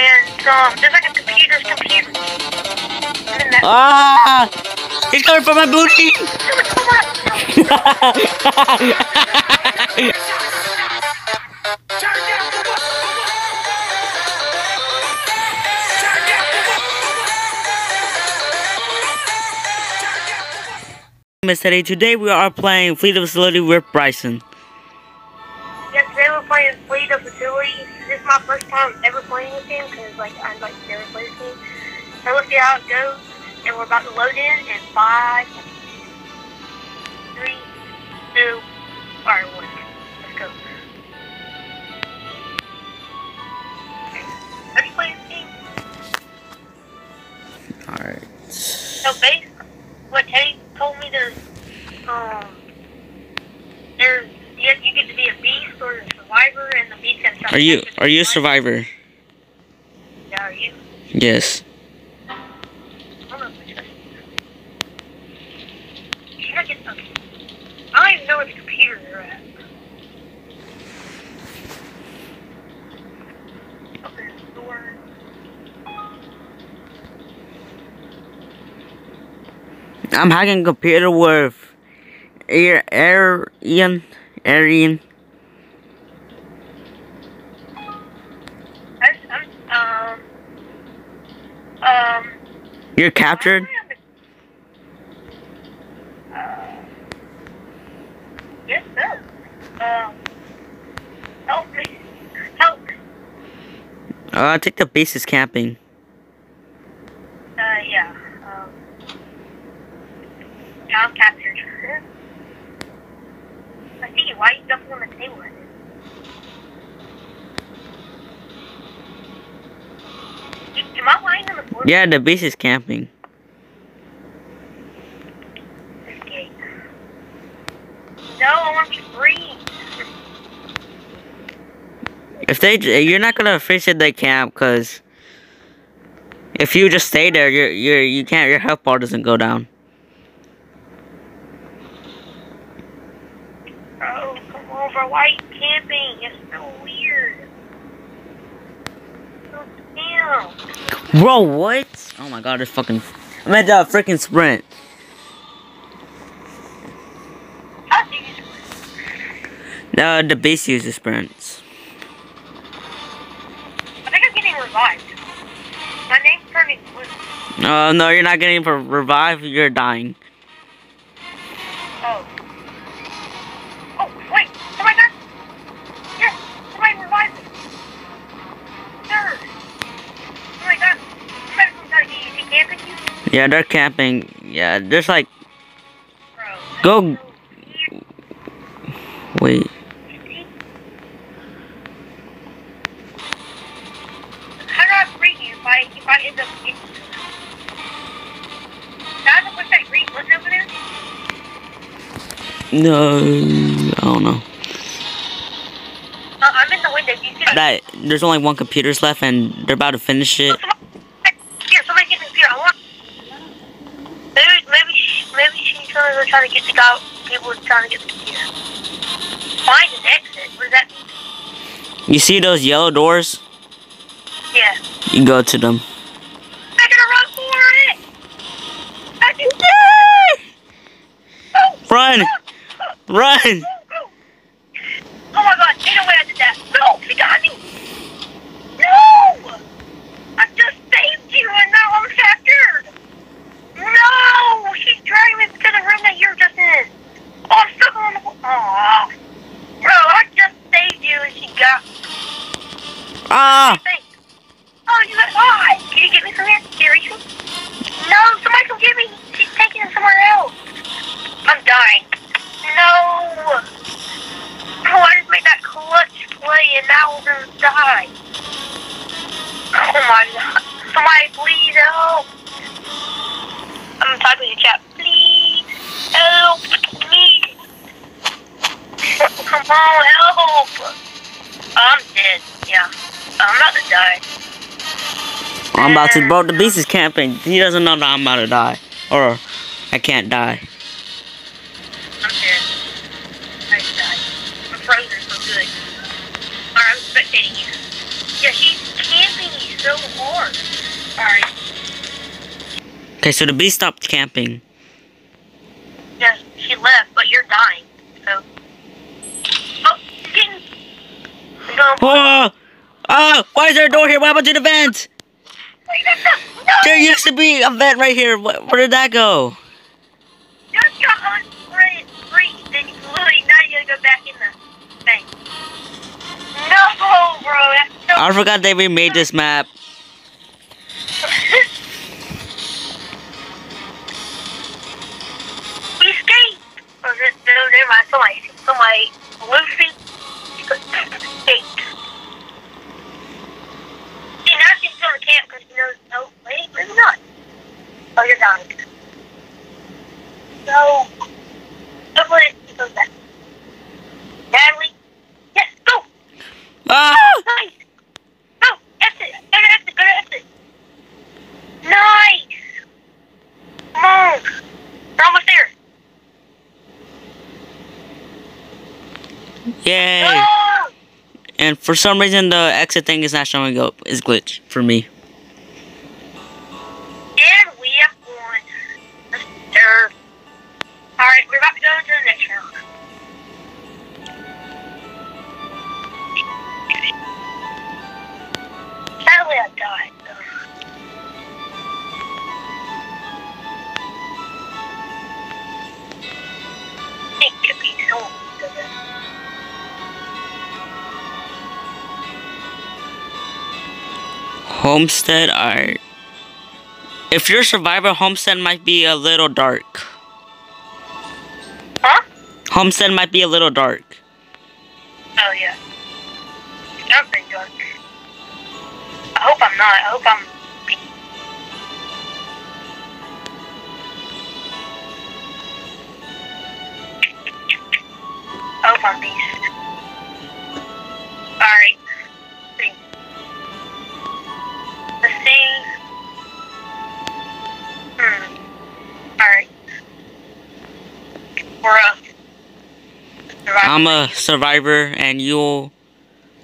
And um, there's like a computer's computer. And then that- Ah! He's coming for my booty! Teddy, today we are playing Flee the Facility with Bryson. Yes, today we're playing Flee the Facility. This is my first time ever playing this game because like I like never play this game. So let's see how it goes. And we're about to load in in five, three, two, alright, one. Are you are you a survivor? Yeah, are you? Yes. I don't know if it's- Should I get okay. I don't even know where the computers are at. Open the door. I'm hacking computer with Air Arian Arian. I, I'm, um, um, You're captured? Uh, yes, sir. Um, help me. Help. Uh take the beast's camping. Uh, yeah. Um, yeah, I'm captured. I see you. Why are you jumping on the table right now? Lying on the floor? Yeah, the beast is camping. This. No, I want to be. If they, you're not gonna officially they camp, cause if you just stay there, you're you're you can't your health bar doesn't go down. Oh, come over. Why you camping? It's so weird. Bro, what? Oh my god, this fucking. I'm at the freaking sprint. Do The the beast uses sprints. I think I'm getting revived. My name's turning blue. Uh, no, you're not getting for revive. You're dying. Yeah, they're camping. Yeah, there's like. Bro. Go. Wait. How do I free you if I, if I end up getting you? Now I push that green button over there? No, I don't know. Uh, I'm in the window. Do you see that? That there's only one computers left, and they're about to finish it. Oh, somebody, here, somebody get in here. I want... Maybe, maybe, she, maybe she's trying to, trying to get the guy, people trying to get the computer. Find an exit. What does that mean? You see those yellow doors? Yeah. You go to them. I gotta run for it! I do Oh, Run! Run! oh, oh. oh my god, ain't no way I did that. No, she got me! No! I just saved you and now I'm captured! No! She's dragging me to the room that you're just in. Oh, I'm stuck on the wall. Aw. Bro, I just saved you and she got me. Ah! Thanks. Oh, you got why? Can you get me from here? Can you reach me? No, somebody come get me. She's taking it somewhere else. I'm dying. No. Oh, I just made that clutch play and now we're gonna die. Oh my god. Somebody please help. I'm typing in the chat. Please help me. Come on, help. I'm dead. Yeah. I'm about to die. I'm about to. Bro, the beast is camping. He doesn't know that I'm about to die. Or, I can't die. Alright. Okay, so the bee stopped camping. Yes, she left, but you're dying. So. Oh, she's getting. I'm. Oh! Oh! Why is there a door here? What happened to the vent? No! There used to be a vent right here. Wh- Where did that go? Just got on free, free. Then literally now you gotta go back in the thing. No, bro. That's so. I forgot they remade this map. Yay! Oh! And for some reason, the exit thing is not showing up. It's glitch for me. Homestead art. If you're a survivor, Homestead might be a little dark. Huh? Homestead might be a little dark. Oh, yeah. I'm pretty dark. I hope I'm not. I hope I'm. I hope I'm beast. I'm a survivor, and you.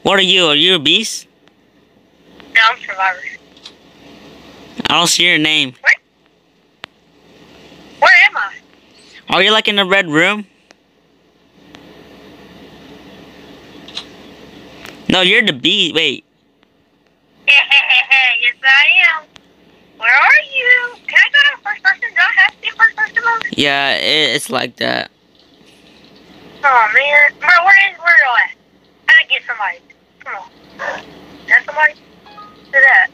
What are you? Are you a beast? No, I'm survivor. I don't see your name. Where am I? Are you like in the red room? No, you're the bee. Wait. yes, I am. Where are you? Can I go to first person? Do I have to be first person mode? Yeah, it's like that. Oh man, bro, where is where are you at? I gotta get somebody. Come on. Is that somebody? Who's that?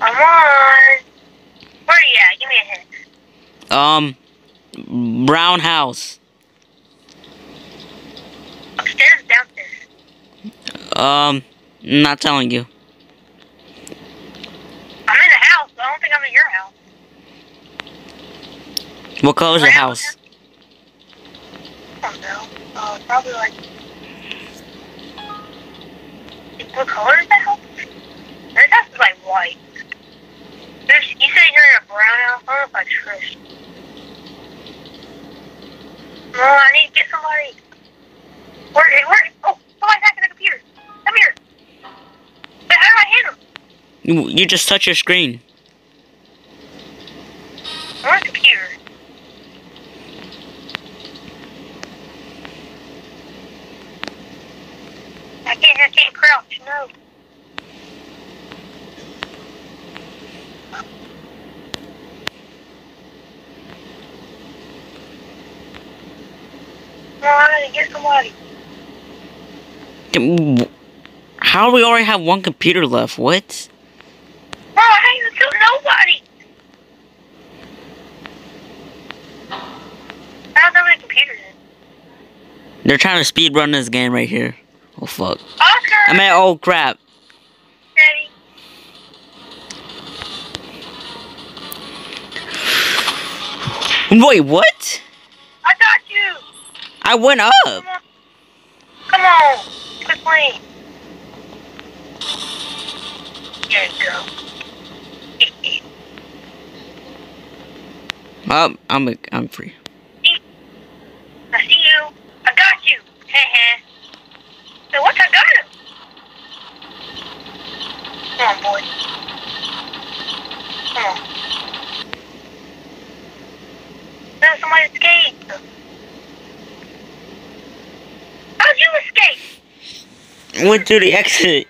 I'm on. Where are you at? Give me a hint. Um, brown house. Upstairs, downstairs. Um, not telling you. I'm in the house. but I don't think I'm in your house. What color's your Brown house? I don't know. Uh, probably like. What color is that like white. You you're in a brown. No, I need to get somebody. Where, where? Oh, oh hacking the computer. Come here. Do you just touch your screen. Where's the computer? I can't, I can't crouch, no. No, I gotta get somebody. Can- How do we already have one computer left? What? Bro, I ain't even killed nobody. I don't know many computers in. They're trying to speed run this game right here. Oh fuck. Oscar! I mean, oh crap. Wait, what? I got you! I went up. Come on. Come on. Quit playing. There you go. Oh, I'm I'm free. I see you. I got you. Heh So what I got him? Come on, boy. Come on. No, somebody escaped. How'd you escape? Went through the exit.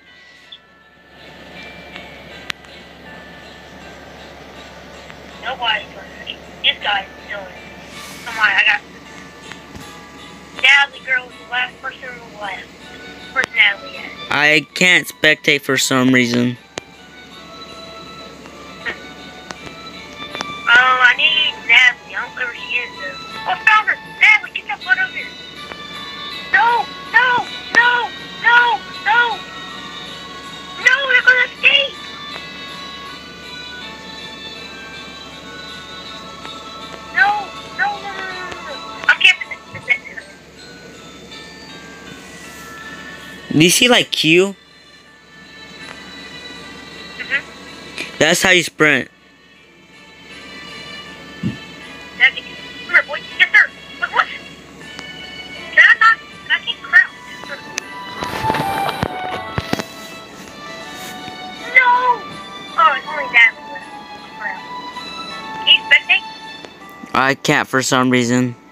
Nobody's gonna. This guy's doing it. Come on, I got. Natalie girl was the last person on the left. Where's Natalie at? I can't spectate for some reason. Oh, I need Natalie. I don't know where she is though. Oh, found her. Do you see like Q? That's how you sprint. Natalie, come for some Yes,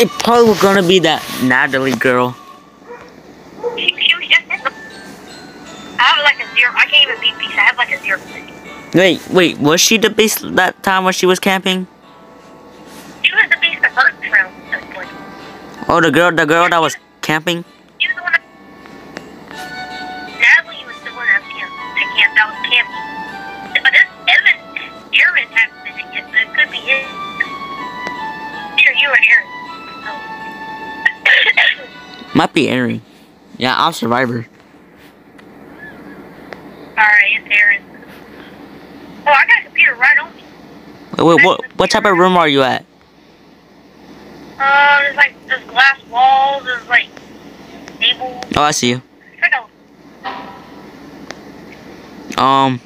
It probably was gonna be that Natalie girl. She, she was just in the... I have like a zero, I can't even beat beast, I have like a zero. Wait, wait, was she the beast that time when she was camping? She was the beast the first round, at this point. Oh, the girl, the girl that was camping. Might be Aaron. Yeah, I'm Survivor. Alright, it's Aaron. Oh, I got a computer right on me. Wait, wait, what, what type of room are you at? Uh, there's like, there's glass walls, there's like, tables. Oh, I see you. It's like a Um.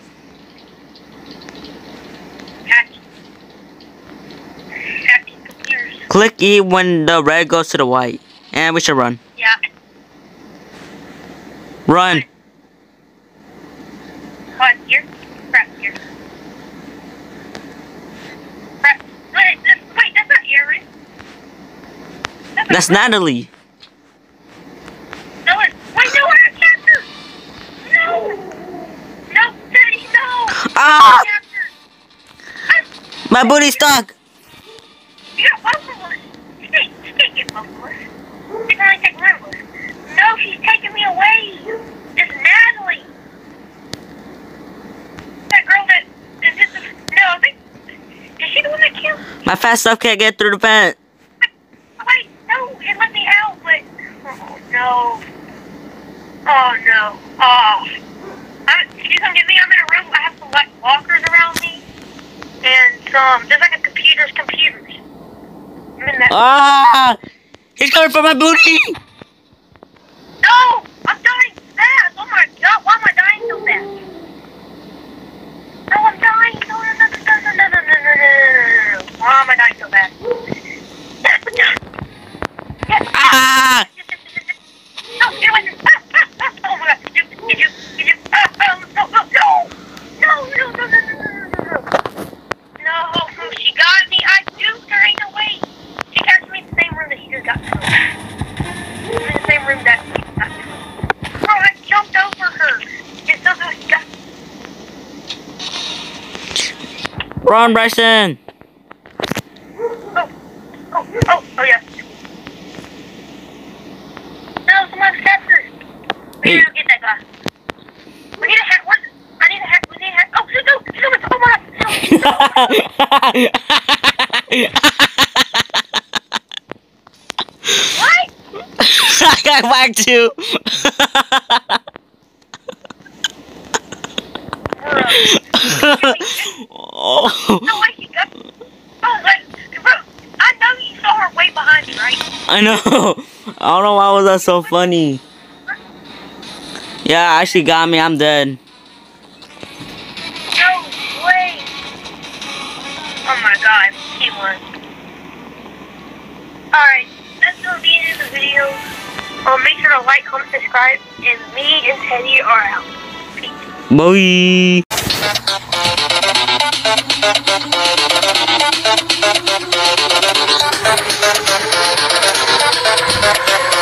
Hacking computers. click E when the red goes to the white. And we should run. Run. Come here. Crap, here. Crap. Wait, that's, wait, that's not Aaron. That's, that's Natalie. No, wait, no, one. No. No, no. Ah! My booty's stuck. You got one for one. Get one she's taking me away. It's Natalie. That girl that is just, no, I think, is she the one that killed? My fast stuff can't get through the vent. Wait, no, it let me out, but oh no, oh no, oh. I'm, she's gonna get me. I'm in a room. I have some like walkers around me, and um, there's like a computer's computers. I'm in that. Ah! He's coming for my booty. Run, Bryson. Oh, oh, oh, oh yeah. No, someone's captured. We Hey. need to get that guy. We need a hat. What? I need a hat. We need a What? I got whacked too. Bro. oh, No way she got. Oh, like, bro, I know you saw her way behind you, right? I know. I don't know why was that so funny. Yeah, actually got me. I'm dead. No way. Oh my god, he won. Alright, that's gonna be the end of the video. Uh, make sure to like, comment, subscribe, and me and Teddy are out. Peace. Bye. Thank you.